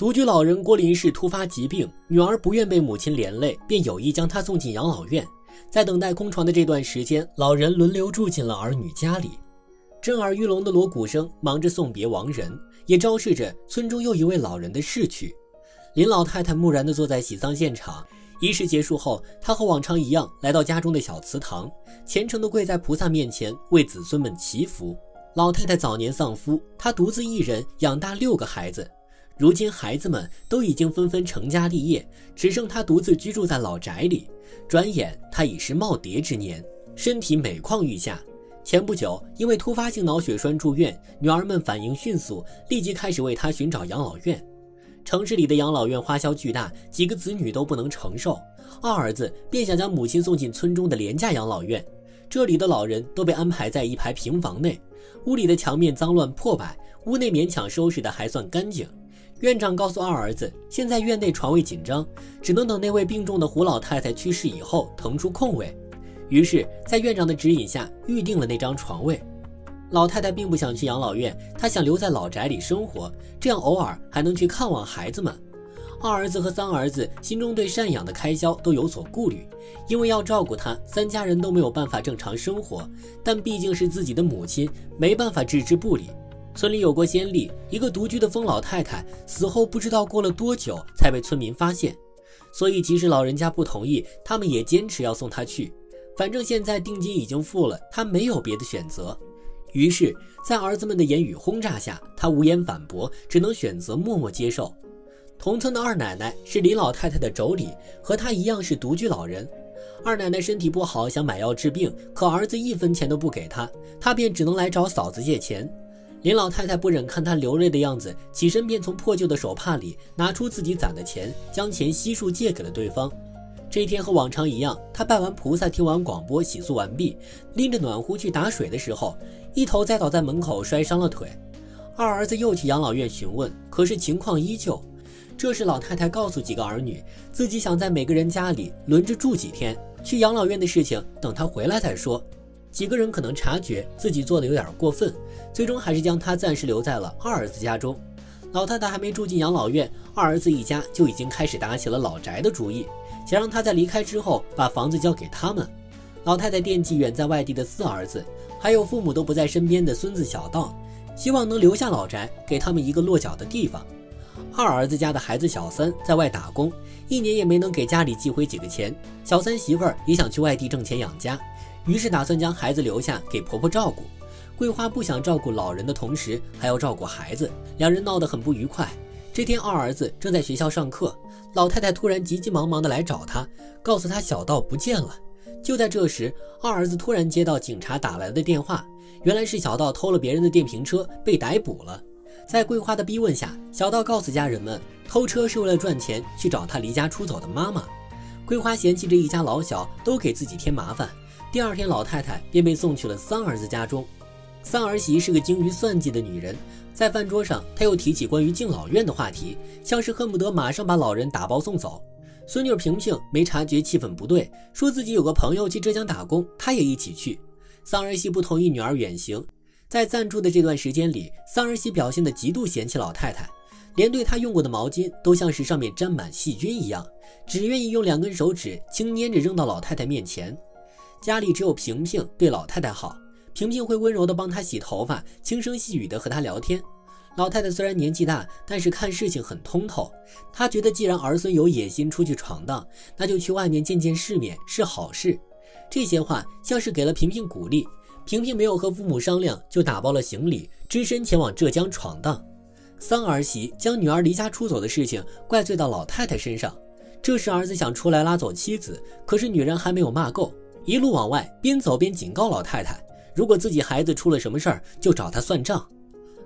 独居老人郭林氏突发疾病，女儿不愿被母亲连累，便有意将她送进养老院。在等待空床的这段时间，老人轮流住进了儿女家里。震耳欲聋的锣鼓声忙着送别亡人，也昭示着村中又一位老人的逝去。林老太太木然地坐在喜丧现场。仪式结束后，她和往常一样来到家中的小祠堂，虔诚地跪在菩萨面前为子孙们祈福。老太太早年丧夫，她独自一人养大六个孩子。如今孩子们都已经纷纷成家立业，只剩她独自居住在老宅里。转眼她已是耄耋之年，身体每况愈下。前不久因为突发性脑血栓住院，女儿们反应迅速，立即开始为她寻找养老院。城市里的养老院花销巨大，几个子女都不能承受。二儿子便想将母亲送进村中的廉价养老院，这里的老人都被安排在一排平房内，屋里的墙面脏乱破败，屋内勉强收拾的还算干净。院长告诉二儿子，现在院内床位紧张，只能等那位病重的胡老太太去世以后腾出空位。于是，在院长的指引下，预定了那张床位。老太太并不想去养老院，她想留在老宅里生活，这样偶尔还能去看望孩子们。二儿子和三儿子心中对赡养的开销都有所顾虑，因为要照顾她，三家人都没有办法正常生活。但毕竟是自己的母亲，没办法置之不理。村里有过先例，一个独居的疯老太太死后不知道过了多久才被村民发现，所以即使老人家不同意，他们也坚持要送她去。反正现在定金已经付了，她没有别的选择。于是，在儿子们的言语轰炸下，她无言反驳，只能选择默默接受。同村的二奶奶是李老太太的妯娌，和她一样是独居老人。二奶奶身体不好，想买药治病，可儿子一分钱都不给她，她便只能来找嫂子借钱。林老太太不忍看她流泪的样子，起身便从破旧的手帕里拿出自己攒的钱，将钱悉数借给了对方。这一天和往常一样，她拜完菩萨，听完广播，洗漱完毕，拎着暖壶去打水的时候，一头栽倒在门口，摔伤了腿。二儿子又去养老院询问，可是情况依旧。这时老太太告诉几个儿女，自己想在每个人家里轮着住几天，去养老院的事情等他回来再说。几个人可能察觉自己做的有点过分，最终还是将他暂时留在了二儿子家中。老太太还没住进养老院，二儿子一家就已经开始打起了老宅的主意，想让他在离开之后把房子交给他们。老太太惦记远在外地的四儿子，还有父母都不在身边的孙子小道，希望能留下老宅，给他们一个落脚的地方。二儿子家的孩子小三在外打工，一年也没能给家里寄回几个钱。小三媳妇儿也想去外地挣钱养家。于是打算将孩子留下给婆婆照顾。桂花不想照顾老人的同时还要照顾孩子，两人闹得很不愉快。这天二儿子正在学校上课，老太太突然急急忙忙的来找他，告诉他小道不见了。就在这时，二儿子突然接到警察打来的电话，原来是小道偷了别人的电瓶车被逮捕了。在桂花的逼问下，小道告诉家人们，偷车是为了赚钱去找他离家出走的妈妈。桂花嫌弃这一家老小都给自己添麻烦。第二天，老太太便被送去了三儿子家中。三儿媳是个精于算计的女人，在饭桌上，她又提起关于敬老院的话题，像是恨不得马上把老人打包送走。孙女萍萍没察觉气氛不对，说自己有个朋友去浙江打工，她也一起去。三儿媳不同意女儿远行，在暂住的这段时间里，三儿媳表现得极度嫌弃老太太，连对她用过的毛巾都像是上面沾满细菌一样，只愿意用两根手指轻捏着扔到老太太面前。家里只有萍萍对老太太好，萍萍会温柔地帮她洗头发，轻声细语地和她聊天。老太太虽然年纪大，但是看事情很通透。她觉得既然儿孙有野心出去闯荡，那就去外面见见世面是好事。这些话像是给了萍萍鼓励。萍萍没有和父母商量，就打包了行李，只身前往浙江闯荡。三儿媳将女儿离家出走的事情怪罪到老太太身上。这时儿子想出来拉走妻子，可是女人还没有骂够。一路往外，边走边警告老太太：“如果自己孩子出了什么事儿，就找他算账。”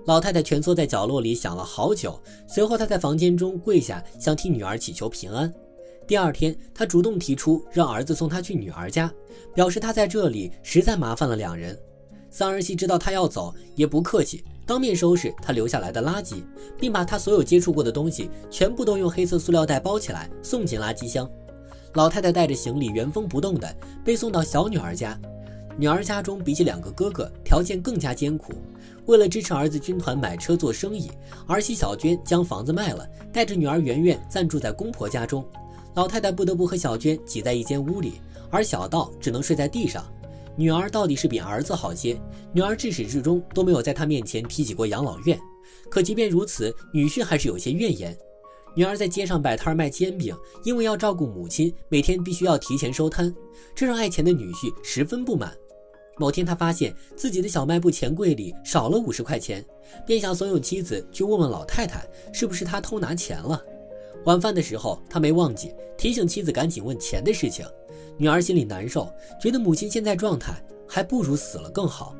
老太太蜷缩在角落里想了好久，随后她在房间中跪下，想替女儿祈求平安。第二天，她主动提出让儿子送她去女儿家，表示她在这里实在麻烦了两人。三儿媳知道她要走，也不客气，当面收拾她留下来的垃圾，并把她所有接触过的东西全部都用黑色塑料袋包起来送进垃圾箱。老太太带着行李原封不动的被送到小女儿家，女儿家中比起两个哥哥条件更加艰苦。为了支持儿子军团买车做生意，儿媳小娟将房子卖了，带着女儿圆圆暂住在公婆家中。老太太不得不和小娟挤在一间屋里，而小道只能睡在地上。女儿到底是比儿子好些，女儿至始至终都没有在他面前提起过养老院。可即便如此，女婿还是有些怨言。女儿在街上摆摊卖煎饼，因为要照顾母亲，每天必须要提前收摊，这让爱钱的女婿十分不满。某天，他发现自己的小卖部钱柜里少了五十块钱，便想怂恿妻子去问问老太太，是不是他偷拿钱了。晚饭的时候，他没忘记提醒妻子赶紧问钱的事情。女儿心里难受，觉得母亲现在状态还不如死了更好。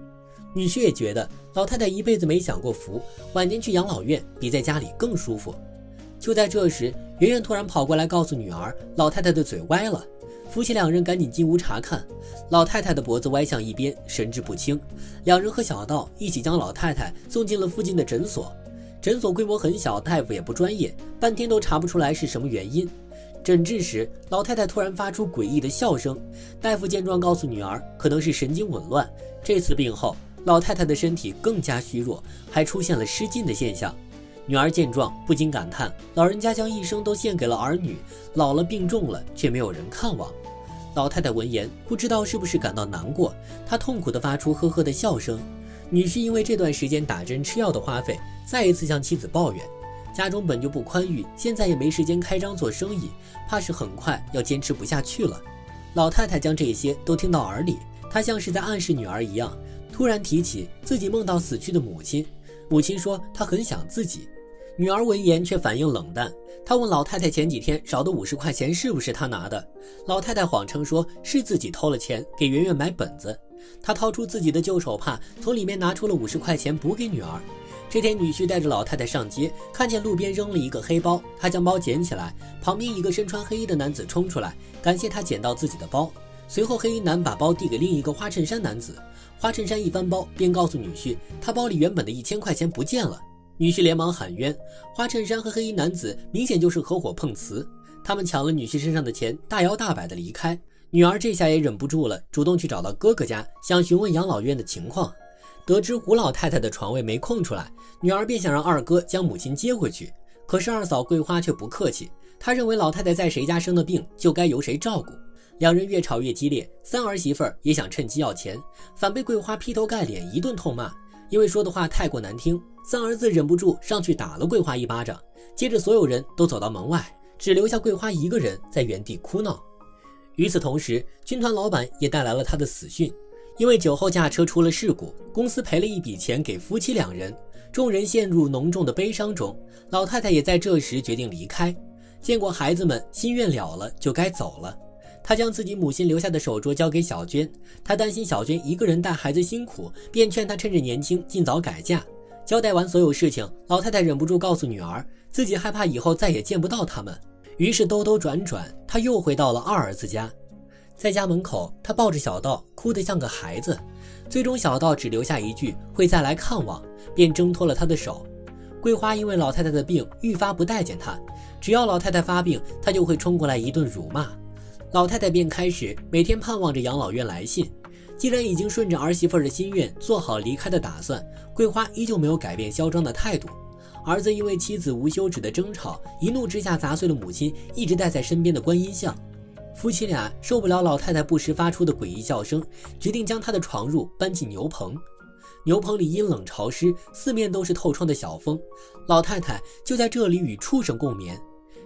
女婿也觉得老太太一辈子没享过福，晚年去养老院比在家里更舒服。就在这时，圆圆突然跑过来告诉女儿，老太太的嘴歪了。夫妻两人赶紧进屋查看，老太太的脖子歪向一边，神志不清。两人和小道一起将老太太送进了附近的诊所。诊所规模很小，大夫也不专业，半天都查不出来是什么原因。诊治时，老太太突然发出诡异的笑声。大夫见状，告诉女儿可能是神经紊乱。这次病后，老太太的身体更加虚弱，还出现了失禁的现象。女儿见状，不禁感叹：老人家将一生都献给了儿女，老了病重了，却没有人看望。老太太闻言，不知道是不是感到难过，她痛苦地发出呵呵的笑声。女婿因为这段时间打针吃药的花费，再一次向妻子抱怨，家中本就不宽裕，现在也没时间开张做生意，怕是很快要坚持不下去了。老太太将这些都听到耳里，她像是在暗示女儿一样，突然提起自己梦到死去的母亲，母亲说她很想自己。女儿闻言却反应冷淡，她问老太太前几天少的五十块钱是不是她拿的？老太太谎称说是自己偷了钱给圆圆买本子。她掏出自己的旧手帕，从里面拿出了五十块钱补给女儿。这天，女婿带着老太太上街，看见路边扔了一个黑包，他将包捡起来，旁边一个身穿黑衣的男子冲出来，感谢他捡到自己的包。随后，黑衣男把包递给另一个花衬衫男子，花衬衫一翻包，便告诉女婿，他包里原本的一千块钱不见了。女婿连忙喊冤，花衬衫和黑衣男子明显就是合伙碰瓷，他们抢了女婿身上的钱，大摇大摆的离开。女儿这下也忍不住了，主动去找到哥哥家，想询问养老院的情况。得知胡老太太的床位没空出来，女儿便想让二哥将母亲接回去。可是二嫂桂花却不客气，她认为老太太在谁家生的病，就该由谁照顾。两人越吵越激烈，三儿媳妇儿也想趁机要钱，反被桂花劈头盖脸一顿痛骂。因为说的话太过难听，三儿子忍不住上去打了桂花一巴掌。接着，所有人都走到门外，只留下桂花一个人在原地哭闹。与此同时，军团老板也带来了他的死讯：因为酒后驾车出了事故，公司赔了一笔钱给夫妻两人。众人陷入浓重的悲伤中，老太太也在这时决定离开。见过孩子们，心愿了了，就该走了。他将自己母亲留下的手镯交给小娟，他担心小娟一个人带孩子辛苦，便劝她趁着年轻尽早改嫁。交代完所有事情，老太太忍不住告诉女儿，自己害怕以后再也见不到他们。于是兜兜转转，她又回到了二儿子家。在家门口，她抱着小道，哭得像个孩子。最终，小道只留下一句会再来看望，便挣脱了他的手。桂花因为老太太的病愈发不待见他，只要老太太发病，他就会冲过来一顿辱骂。老太太便开始每天盼望着养老院来信。既然已经顺着儿媳妇的心愿做好离开的打算，桂花依旧没有改变嚣张的态度。儿子因为妻子无休止的争吵，一怒之下砸碎了母亲一直带在身边的观音像。夫妻俩受不了老太太不时发出的诡异笑声，决定将她的床褥搬进牛棚。牛棚里阴冷潮湿，四面都是透窗的小风，老太太就在这里与畜生共眠。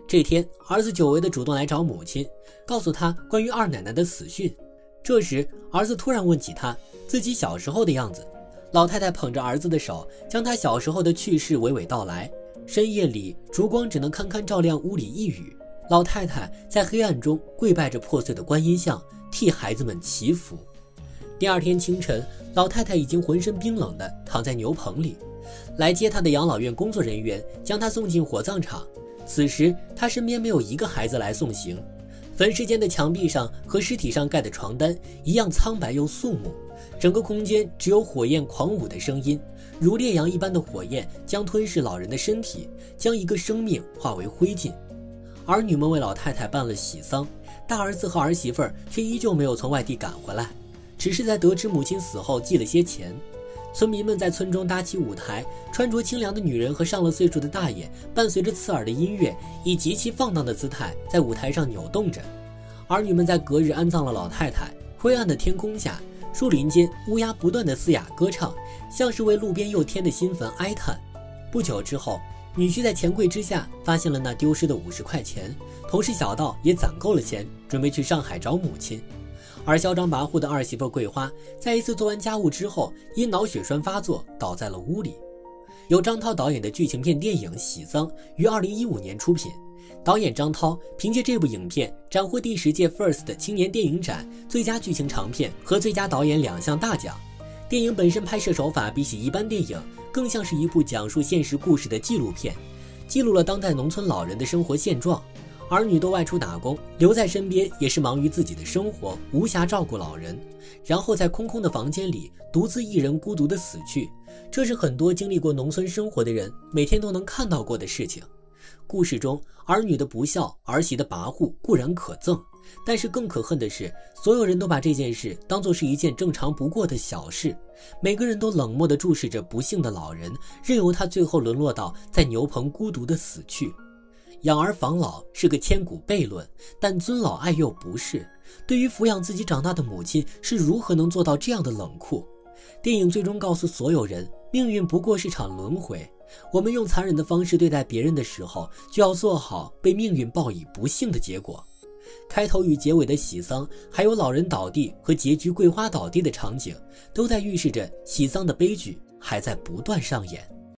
这天，儿子久违的主动来找母亲，告诉她关于二奶奶的死讯。这时，儿子突然问起他自己小时候的样子。老太太捧着儿子的手，将他小时候的趣事娓娓道来。深夜里，烛光只能堪堪照亮屋里一隅。老太太在黑暗中跪拜着破碎的观音像，替孩子们祈福。第二天清晨，老太太已经浑身冰冷地躺在牛棚里。来接她的养老院工作人员将她送进火葬场。此时，她身边没有一个孩子来送行，坟尸间的墙壁上和尸体上盖的床单一样苍白又肃穆，整个空间只有火焰狂舞的声音，如烈阳一般的火焰将吞噬老人的身体，将一个生命化为灰烬。儿女们为老太太办了喜丧，大儿子和儿媳妇儿却依旧没有从外地赶回来。只是在得知母亲死后寄了些钱。村民们在村中搭起舞台，穿着清凉的女人和上了岁数的大爷，伴随着刺耳的音乐，以极其放荡的姿态在舞台上扭动着。儿女们在隔日安葬了老太太。灰暗的天空下，树林间乌鸦不断的嘶哑歌唱，像是为路边又添的新坟哀叹。不久之后，女婿在钱柜之下发现了那丢失的五十块钱，同时小道也攒够了钱，准备去上海找母亲。而嚣张跋扈的二媳妇桂花，在一次做完家务之后，因脑血栓发作倒在了屋里。由张涛导演的剧情片电影《喜丧》于二零一五年出品，导演张涛凭借这部影片斩获第十届 FIRST 青年电影展最佳剧情长片和最佳导演两项大奖。电影本身拍摄手法比起一般电影，更像是一部讲述现实故事的纪录片，记录了当代农村老人的生活现状。儿女都外出打工，留在身边也是忙于自己的生活，无暇照顾老人，然后在空空的房间里独自一人孤独的死去。这是很多经历过农村生活的人每天都能看到过的事情。故事中儿女的不孝，儿媳的跋扈固然可憎，但是更可恨的是，所有人都把这件事当作是一件正常不过的小事，每个人都冷漠地注视着不幸的老人，任由他最后沦落到在牛棚孤独的死去。养儿防老是个千古悖论，但尊老爱幼不是。对于抚养自己长大的母亲，是如何能做到这样的冷酷？电影最终告诉所有人，命运不过是场轮回。我们用残忍的方式对待别人的时候，就要做好被命运报以不幸的结果。开头与结尾的喜丧，还有老人倒地和结局桂花倒地的场景，都在预示着喜丧的悲剧还在不断上演。